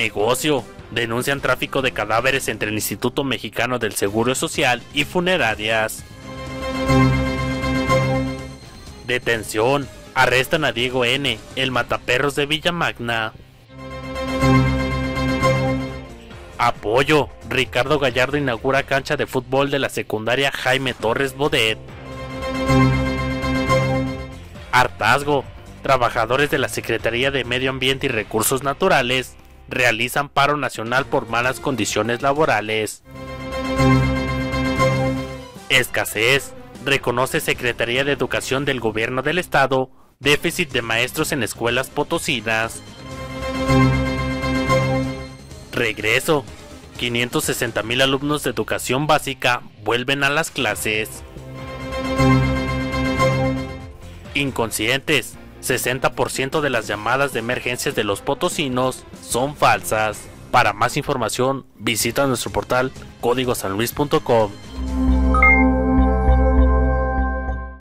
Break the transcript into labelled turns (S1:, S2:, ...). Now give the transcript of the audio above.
S1: Negocio. Denuncian tráfico de cadáveres entre el Instituto Mexicano del Seguro Social y funerarias. Detención. Arrestan a Diego N., el mataperros de Villa Magna. Apoyo. Ricardo Gallardo inaugura cancha de fútbol de la secundaria Jaime Torres Bodet. Hartazgo. Trabajadores de la Secretaría de Medio Ambiente y Recursos Naturales realizan paro nacional por malas condiciones laborales. Escasez. Reconoce Secretaría de Educación del Gobierno del Estado déficit de maestros en escuelas potosinas. Regreso. 560.000 alumnos de educación básica vuelven a las clases. Inconscientes. 60% de las llamadas de emergencias de los potosinos son falsas. Para más información, visita nuestro portal códigosanluis.com.